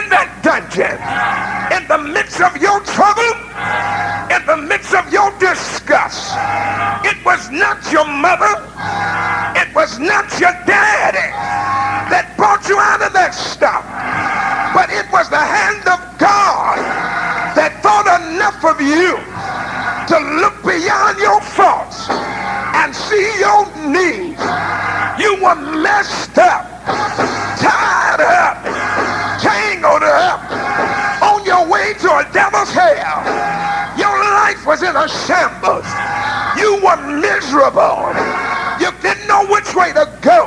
in that dungeon, in the midst of your trouble, in the midst of your disgust. It was not your mother. It was not your daddy that brought you out of that stuff. But it was the hand of God that thought enough of you to look beyond your faults and see your needs. You were messed up, tied up, was in a shambles. You were miserable. You didn't know which way to go.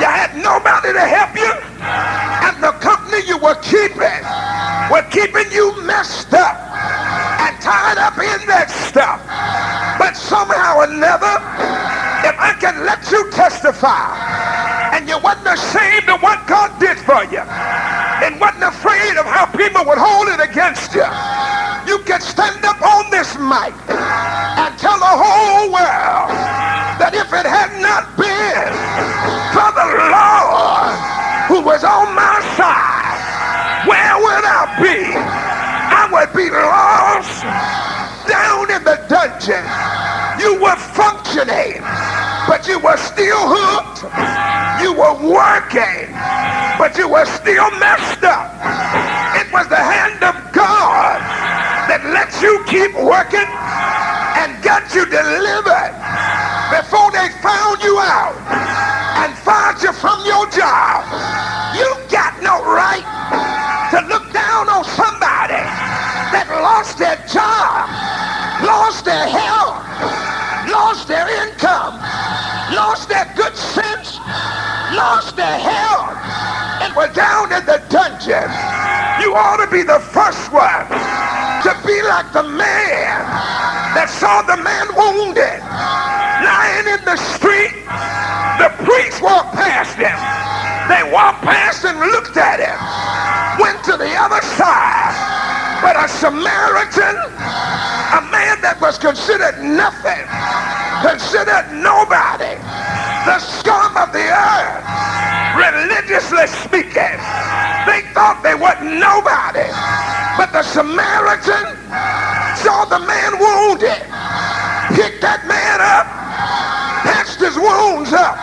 You had nobody to help you. And the company you were keeping were keeping you messed up and tied up in that stuff. But somehow or another, if I can let you testify, were still hooked. You were working, but you were still messed up. It was the hand of God that lets you keep working and got you delivered before they found you out and fired you from your job. You got no right to look down on somebody that lost their job, lost their health, lost their income, lost their good sense, lost their health, and were down in the dungeon. You ought to be the first one to be like the man that saw the man wounded lying in the street. The priest walked past him. They walked past and looked at him. Went to the other side. But a Samaritan, a man that was considered nothing, considered nobody, the scum of the earth, religiously speaking, they thought they weren't nobody. But the Samaritan saw the man wounded, picked that man up, patched his wounds up,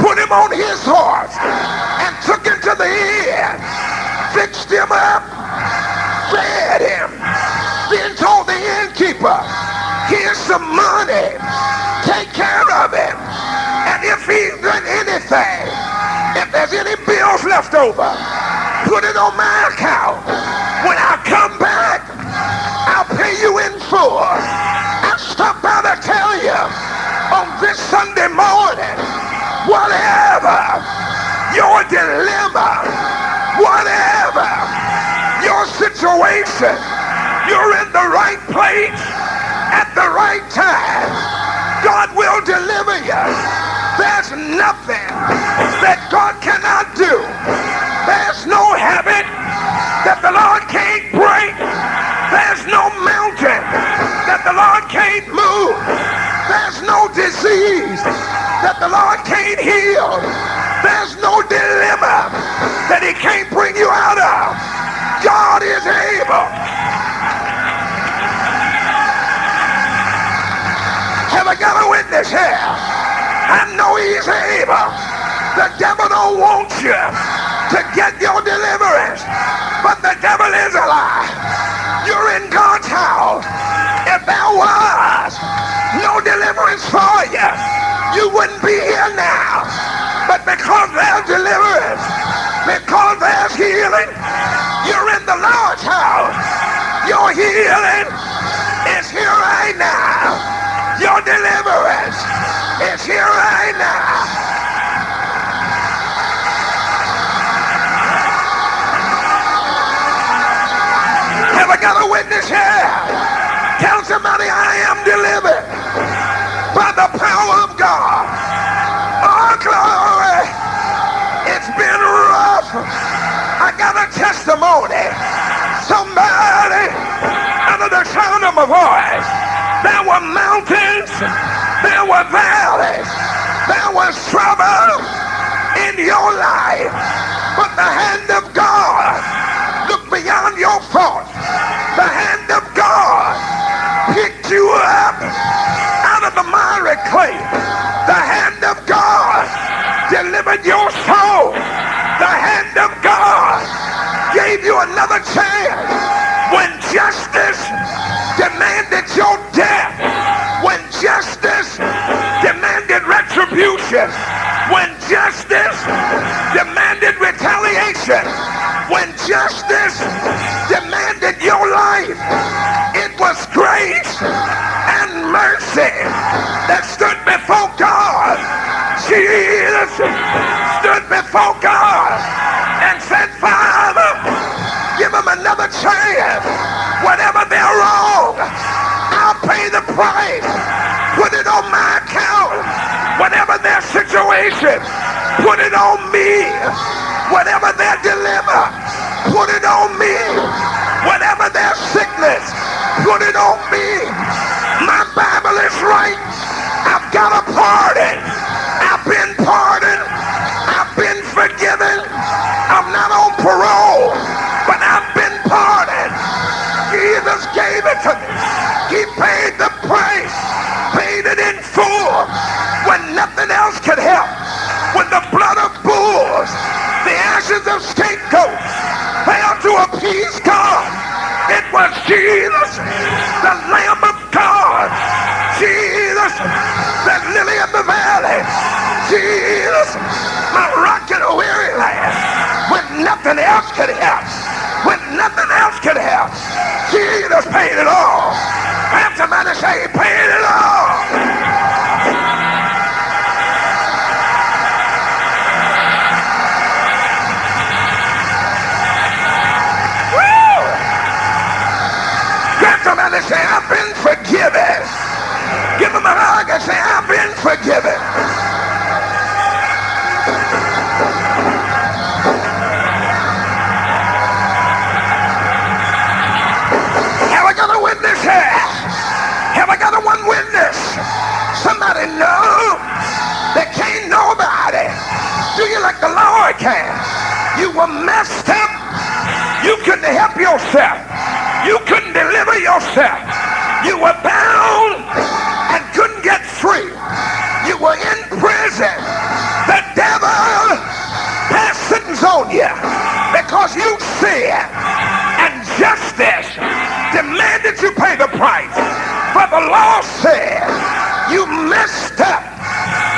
put him on his horse, and took him to the inn, fixed him up, fed him, then told the innkeeper, here's some money, take care of him, and if he's done anything, if there's any bills left over, put it on my account. When I come back, I'll pay you in full. I'll stop by to tell you on this Sunday morning, whatever your dilemma, whatever your situation, you're in the right place at the right time. God will deliver you. There's nothing that God cannot do. There's no habit that the Lord can't break. There's no mountain that the Lord can't move. There's no disease that the Lord can't heal. There's no dilemma witness here? I know he's able. The devil don't want you to get your deliverance. But the devil is a lie. You're in God's house. If there was no deliverance for you, you wouldn't be here now. But because there's deliverance, because there's healing, you're in the Lord's house. Your healing is here right now. Your deliverance is here right now. Have I got a witness here? Tell somebody I am delivered by the power of God. Oh, glory. It's been rough. I got a testimony. Somebody under the sound of my voice. There were mountains, there were valleys, there was trouble in your life. But the hand of God looked beyond your faults. The hand of God picked you up out of the miry clay. The hand of God delivered your soul. The hand of God gave you another chance when justice demanded your death. Retribution, when justice demanded retaliation, when justice demanded your life, it was grace and mercy that stood before God. Jesus stood before God and said, Father, give them another chance. Whatever they're wrong, I'll pay the price. Put it on my. Whatever their situation, put it on me. Whatever their dilemma, put it on me. Whatever their sickness, put it on me. My Bible is right. I've got a pardon. I've been pardoned. I've been forgiven. I'm not on parole, but I've been pardoned. Jesus gave it to me. He paid the Jesus, the Lamb of God. Jesus, the lily of the valley. Jesus, my rock in a weary land. When nothing else could help. When nothing else could help. Jesus paid it all. Have somebody say paid it all. Somebody say, I've been forgiven. Give them a hug and say, I've been forgiven. Have I got a witness here? Have I got a one witness? Somebody know that can't nobody do you like the Lord can. You were messed up. You couldn't help yourself. You couldn't deliver yourself. You were bound and couldn't get free. You were in prison. The devil passed sentence on you because you sinned. And justice demanded you pay the price. For the law said you messed up.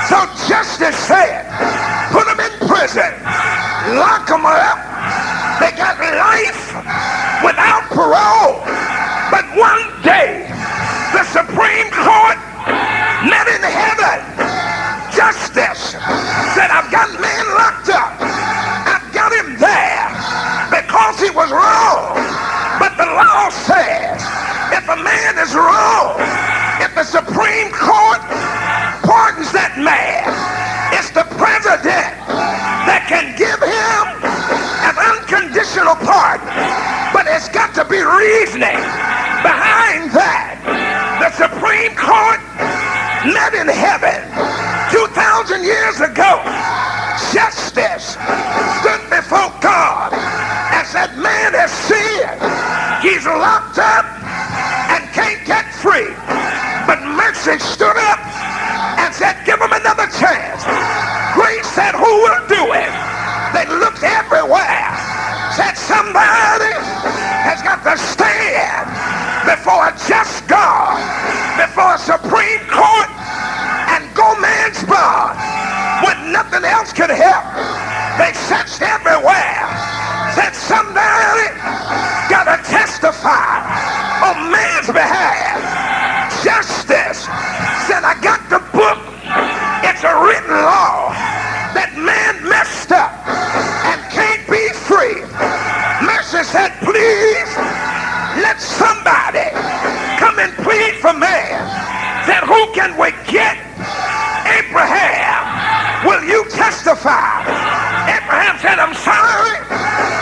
So justice said, put them in prison, lock them up. They got life without parole. But one day, the Supreme Court met in heaven. Justice said, I've got man locked up. I've got him there because he was wrong. But the law says, if a man is wrong, if the Supreme Court pardons that man, it's the president be reasoning behind that. The Supreme Court met in heaven 2,000 years ago. Justice stood before God and said, man has sinned. He's locked up and can't get free. But mercy stood up before a just God, before a Supreme Court, and go man's bar when nothing else could help. They searched everywhere. Said somebody got to testify on man's behalf. Can we get? Abraham, will you testify? Abraham said, I'm sorry,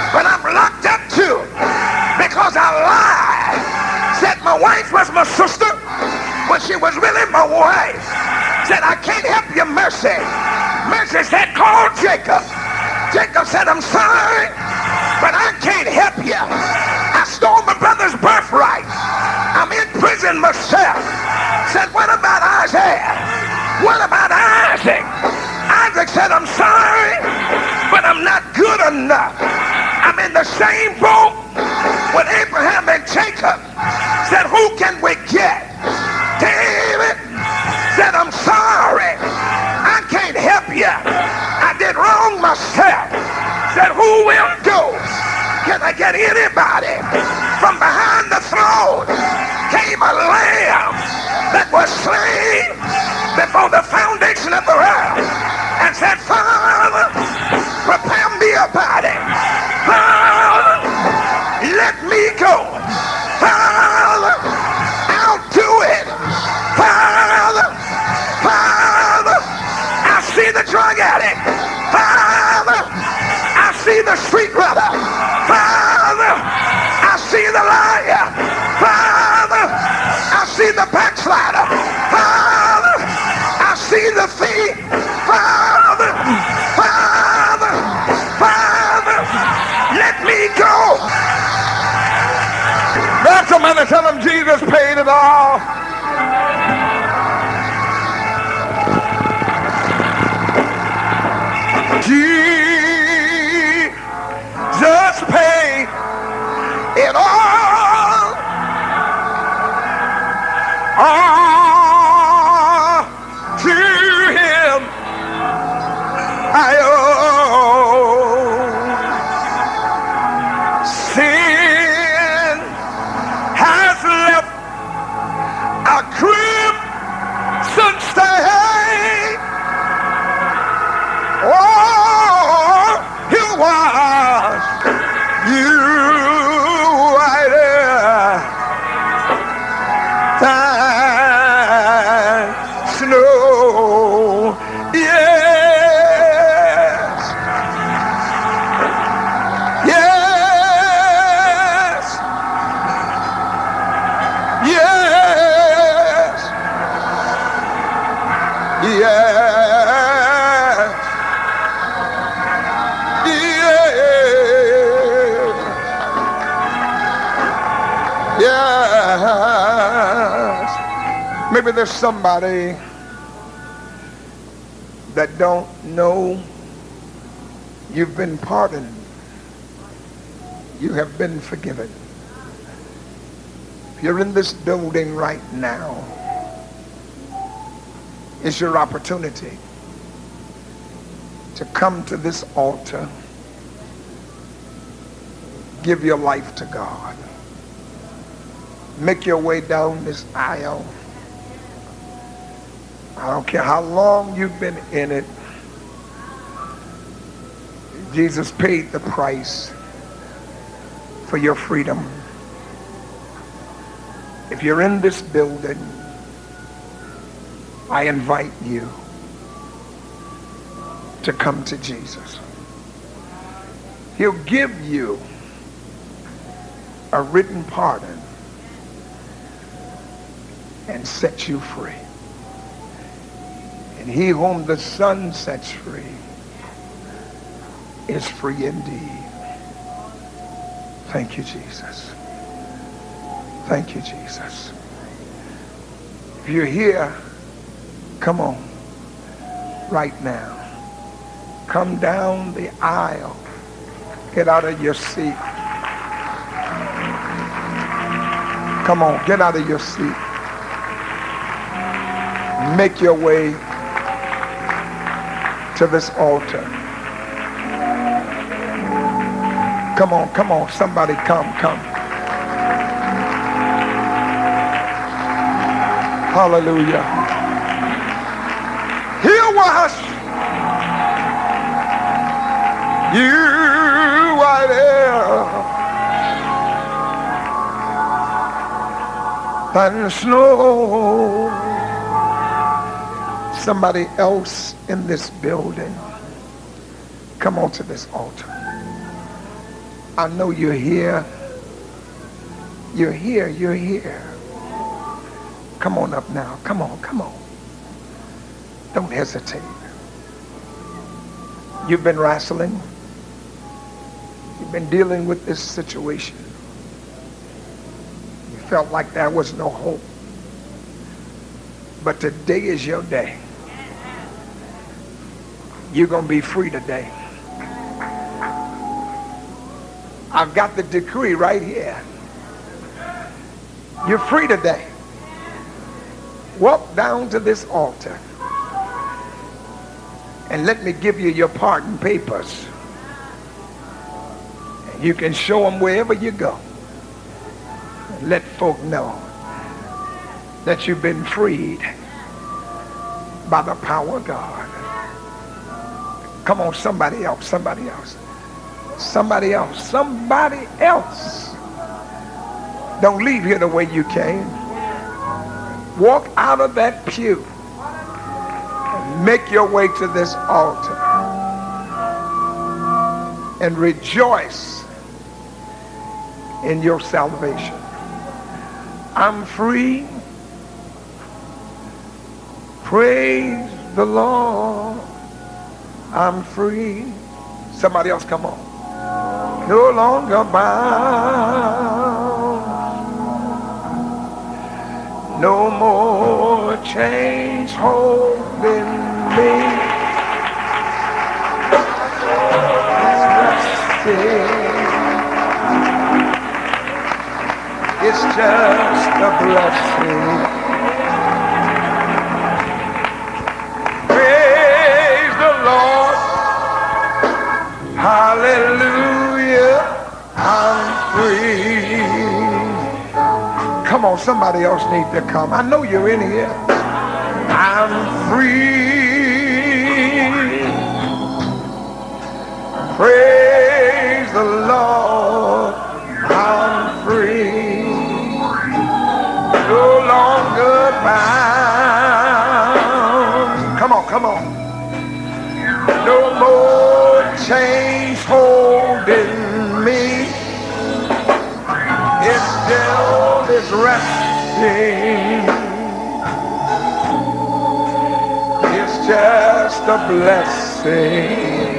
but I'm locked up too because I lied. Said my wife was my sister, but she was really my wife. Said, I can't help you, Mercy. Mercy said, call Jacob. Jacob said, I'm sorry, but I can't help you. I stole my brother's birthright. I'm in prison myself. Said, what about Isaiah? What about Isaac? Isaac said, I'm sorry, but I'm not good enough. I'm in the same boat with Abraham and Jacob. Said, who can we get? David said, I'm sorry. I can't help you. I did wrong myself. Said, who will go? Can I get anybody? From behind the throne came a lamb that was slain before the foundation of the world and said, Father, prepare me a body. Father, let me go. Somebody tell them Jesus paid it all. Jesus paid it all. Maybe there's somebody that don't know you've been pardoned. You have been forgiven. If you're in this building right now, it's your opportunity to come to this altar, give your life to God. Make your way down this aisle. I don't care how long you've been in it. Jesus paid the price for your freedom. If you're in this building, I invite you to come to Jesus. He'll give you a written pardon and set you free. And he whom the Son sets free is free indeed. Thank you, Jesus. Thank you, Jesus. If you're here, come on right now. Come down the aisle. Get out of your seat. Come on, get out of your seat. Make your way to this altar. Come on, come on, somebody come, come. Hallelujah. Here was you right there and snow. Somebody else in this building, come on to this altar. I know you're here. You're here. You're here. Come on up now. Come on. Come on. Don't hesitate. You've been wrestling. You've been dealing with this situation. You felt like there was no hope. But today is your day. You're going to be free today. I've got the decree right here. You're free today. Walk down to this altar and let me give you your pardon papers. And You can show them wherever you go. Let folk know that you've been freed by the power of God. Come on, somebody else, somebody else. Somebody else, somebody else. Don't leave here the way you came. Walk out of that pew and make your way to this altar and rejoice in your salvation. I'm free. Praise the Lord. I'm free. Somebody else come on. No longer bound. No more chains holding me. It's just a blessing. Hallelujah. I'm free. Come on, somebody else needs to come. I know you're in here. I'm free. Praise the Lord. I'm free. No longer bound. Come on, come on. No more chains is resting. It's just a blessing.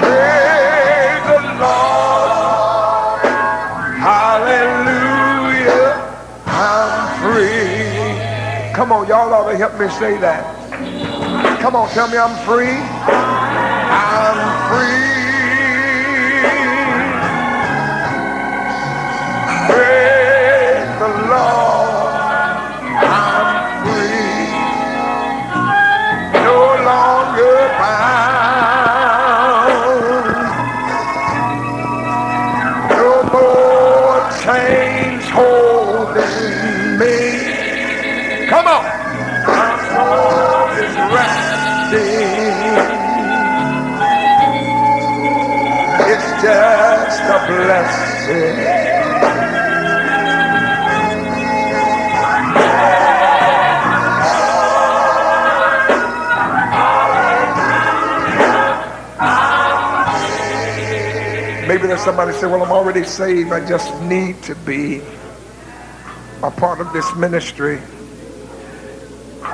Praise the Lord. Hallelujah. I'm free. Come on, y'all ought to help me say that. Come on, tell me I'm free. I'm free. Maybe there's somebody say, well, I'm already saved. I just need to be a part of this ministry.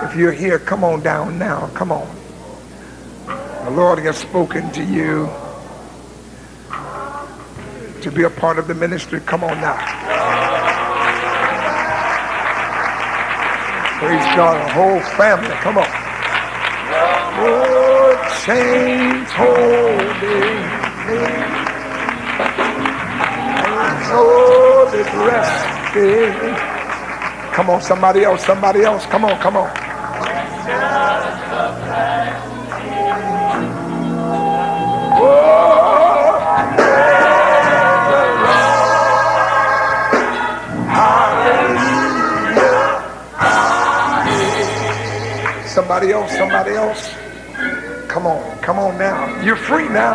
If you're here, come on down now. Come on. The Lord has spoken to you to be a part of the ministry. Come on now. Praise God. A whole family. Come on. Oh, chains holding me. soul resting. Come on, somebody else, somebody else. Come on, come on. Oh, Somebody else, somebody else. Come on, come on now. You're free now.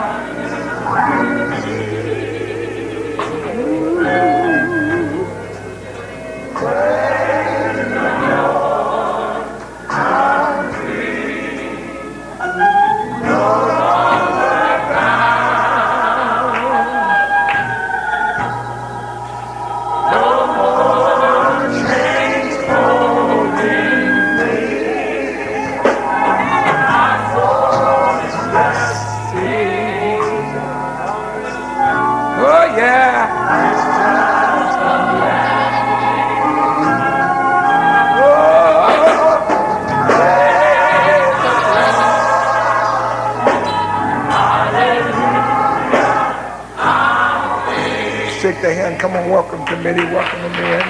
Shake their hand. Come on, welcome committee, welcome them in.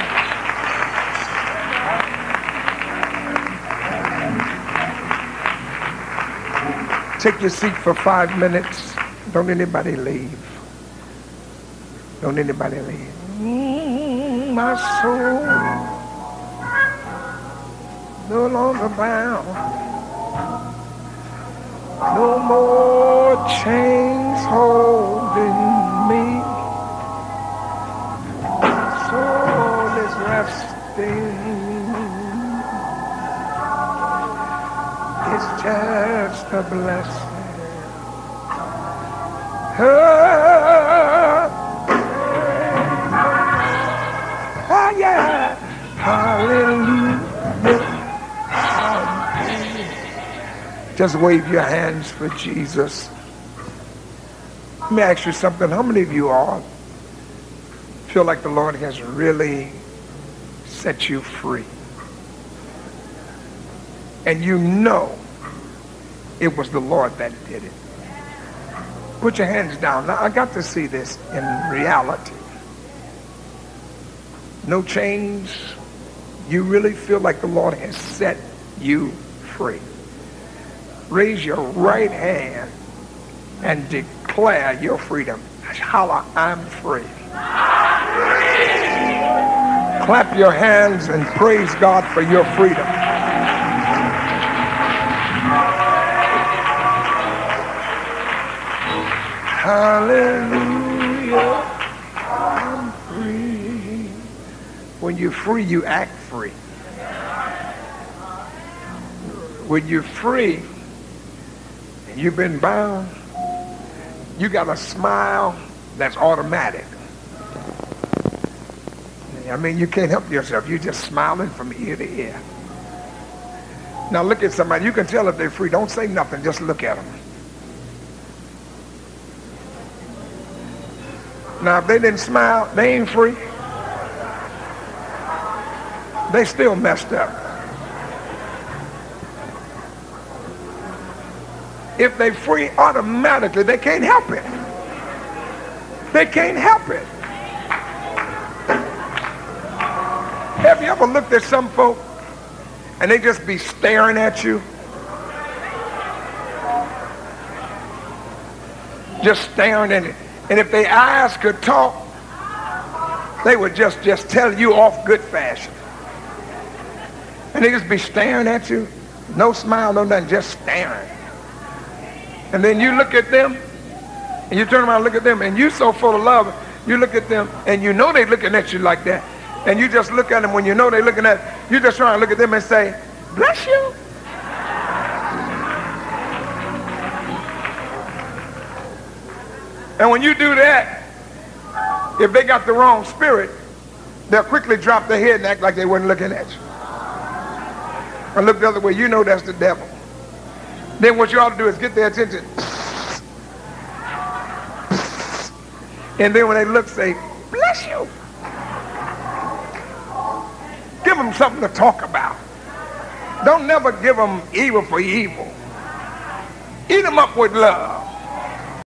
Take your seat for five minutes. Don't anybody leave. Don't anybody leave. Mm, my soul no longer bound. No more chains holding me. Resting. It's just a blessing. Ah, yeah. Hallelujah. Just wave your hands for Jesus. Let me ask you something. How many of you all feel like the Lord has really set you free? And you know it was the Lord that did it. Put your hands down. Now, I got to see this in reality. No chains. You really feel like the Lord has set you free. Raise your right hand and declare your freedom. Holla, I'm free. Clap your hands and praise God for your freedom. Hallelujah. I'm free. When you're free, you act free. When you're free, you've been bound, you got a smile that's automatic. I mean, you can't help yourself. You're just smiling from ear to ear. Now look at somebody. You can tell if they're free. Don't say nothing. Just look at them. Now, if they didn't smile, they ain't free. They still messed up. If they free automatically, they can't help it. They can't help it. Have you ever looked at some folk and they just be staring at you? Just staring at it. And if their eyes could talk, they would just, just tell you off good fashion. And they just be staring at you. No smile, no nothing, just staring. And then you look at them, and you turn around and look at them, and you so full of love, you look at them, and you know they looking at you like that. And you just look at them when you know they're looking at you just try to look at them and say, bless you. And when you do that, if they got the wrong spirit, they'll quickly drop their head and act like they weren't looking at you. Or look the other way. You know that's the devil. Then what you ought to do is get their attention. And then when they look, say, bless you. Something to talk about. Don't never give them evil for evil. Eat them up with love.